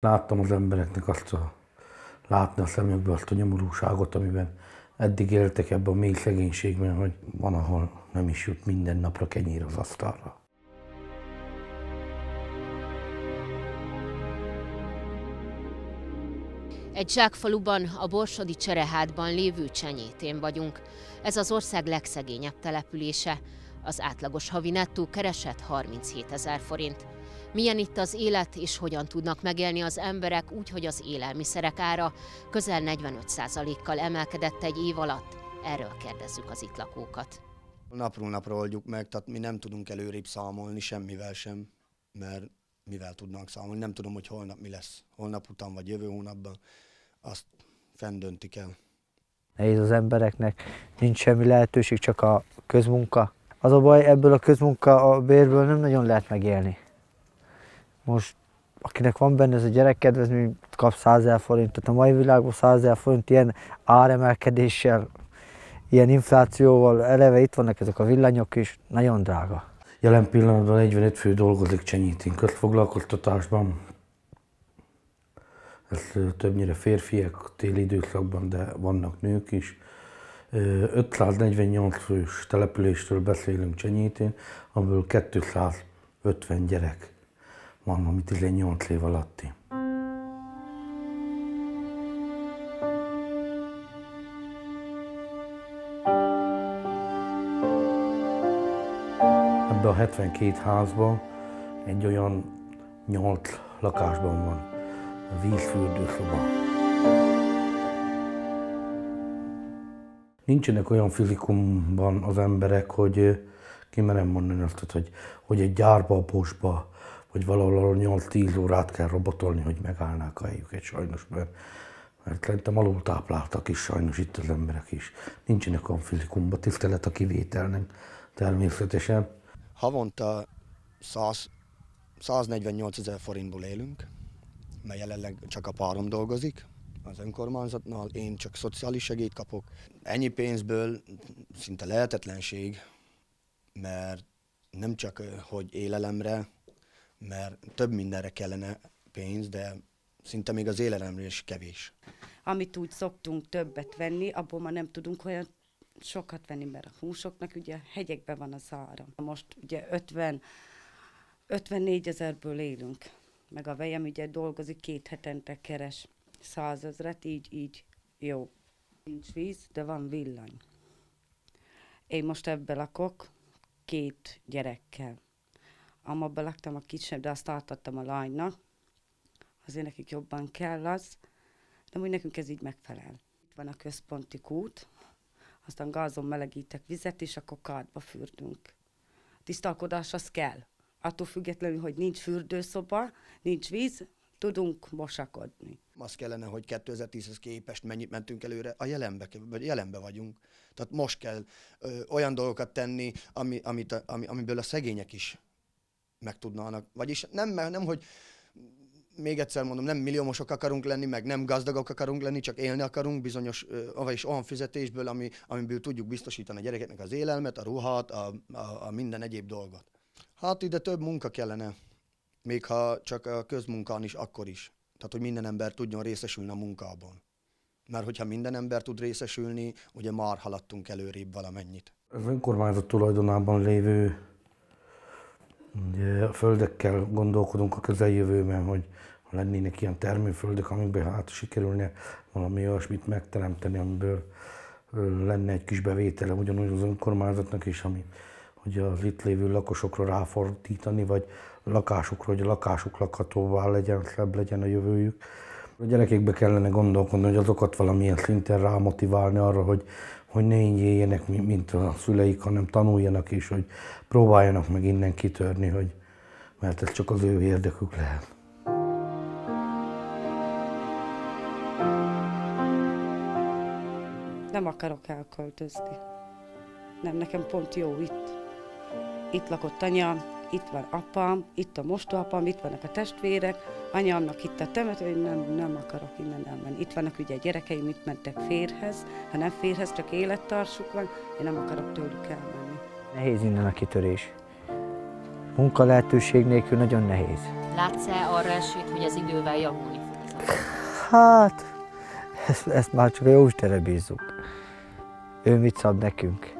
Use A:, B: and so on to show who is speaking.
A: Láttam az embereknek azt a, látni a szemükbe azt a nyomorúságot, amiben eddig éltek ebben a mély szegénységben, hogy van, ahol nem is jut minden napra kenyér az asztalra.
B: Egy zsákfaluban, a Borsodi Cserehádban lévő Csenyétén vagyunk. Ez az ország legszegényebb települése. Az átlagos havi nettó keresett 37 ezer forint. Milyen itt az élet, és hogyan tudnak megélni az emberek úgy, hogy az élelmiszerek ára közel 45%-kal emelkedett egy év alatt? Erről kérdezzük az itt lakókat.
C: Napról napra oldjuk meg, tehát mi nem tudunk előrébb számolni semmivel sem, mert mivel tudnánk számolni. Nem tudom, hogy holnap mi lesz. Holnap után vagy jövő hónapban azt fendöntik el.
D: Nehéz az embereknek, nincs semmi lehetőség, csak a közmunka. Az a baj, ebből a közmunka a bérből nem nagyon lehet megélni. Most akinek van benne ez a gyerekkedvezmény, kap 100 ezer forintot. A mai világban 100 ezer forint ilyen áremelkedéssel, ilyen inflációval, eleve itt vannak ezek a villanyok is, nagyon drága.
A: Jelen pillanatban 45 fő dolgozik Csenyítén közfoglalkoztatásban. Ez többnyire férfiak téli időszakban, de vannak nők is. 548 fős településről beszélünk Csenyítén, amiből 250 gyerek van, ami 18 év alatti. Ebben a 72 házban egy olyan 8 lakásban van vízfürdőszoba. Nincsenek olyan fizikumban az emberek, hogy kimerem mondani azt, hogy, hogy egy gyárba, a posba, vagy valahol 8-10 órát kell robotolni, hogy megállnák a helyüket sajnos, mert, mert szerintem alul tápláltak is sajnos itt az emberek is. Nincsenek olyan fizikumban, tisztelet a kivételnek természetesen.
C: Havonta 100, 148 ezer forintból élünk, mert jelenleg csak a párom dolgozik az önkormányzatnál, én csak szociális segélyt kapok. Ennyi pénzből szinte lehetetlenség, mert nem csak hogy élelemre, mert több mindenre kellene pénz, de szinte még az élelemre is kevés.
E: Amit úgy szoktunk többet venni, abból ma nem tudunk olyan sokat venni, mert a húsoknak ugye hegyekben van az ára. Most ugye 50, 54 ezerből élünk, meg a vejem ugye dolgozik, két hetente keres százezret, így, így jó. Nincs víz, de van villany. Én most ebbe lakok, két gyerekkel. Amabban laktam a kisebb, de azt átadtam a lánynak. Azért nekik jobban kell az, de úgy nekünk ez így megfelel. Itt van a központi kút, aztán gázon melegítek vizet, és akkor kádba fürdünk. A tisztalkodás az kell. Attól függetlenül, hogy nincs fürdőszoba, nincs víz, tudunk mosakodni.
C: Az kellene, hogy 2010-hez képest mennyit mentünk előre, a jelenbe, vagy jelenbe vagyunk. Tehát most kell ö, olyan dolgokat tenni, ami, amit, ami, amiből a szegények is meg tudnának. Vagyis nem, nem, hogy még egyszer mondom, nem milliómosok akarunk lenni, meg nem gazdagok akarunk lenni, csak élni akarunk bizonyos, vagyis olyan fizetésből, ami, amiből tudjuk biztosítani a gyerekeknek az élelmet, a ruhát, a, a, a minden egyéb dolgot. Hát ide több munka kellene, még ha csak a közmunkán is, akkor is. Tehát, hogy minden ember tudjon részesülni a munkában. Mert hogyha minden ember tud részesülni, ugye már haladtunk előrébb valamennyit.
A: Az önkormányzat tulajdonában lévő ugye, a földekkel gondolkodunk a közeljövőben, hogy lennének ilyen termőföldek, amikben hát sikerülne valami olyasmit megteremteni, amiből lenne egy kis bevétele ugyanúgy az önkormányzatnak is, ami hogy az itt lévő lakosokra ráfordítani, vagy lakásukra, hogy a lakásuk lakhatóvá legyen, szebb legyen a jövőjük. A gyerekekbe kellene gondolkodni, hogy azokat valamilyen szinten rámotiválni arra, hogy, hogy ne így éljenek, mint a szüleik, hanem tanuljanak is, hogy próbáljanak meg innen kitörni, hogy, mert ez csak az ő érdekük lehet.
E: Nem akarok elköltözni. Nem, nekem pont jó itt. Itt lakott anyám, itt van apám, itt a mostoapám, itt vannak a testvérek, anyámnak itt a temető, én nem, nem akarok innen elmenni. Itt vannak ugye a gyerekeim, itt mentek férhez, ha nem férhez, csak élettársuk van, én nem akarok tőlük elmenni.
D: Nehéz innen a kitörés. Munka lehetőség nélkül nagyon nehéz.
B: Látsz-e arra esélyt, hogy az idővel javulni fog?
D: Hát, ezt, ezt már csak a Jóistenre bízzuk. Ő mit szab nekünk.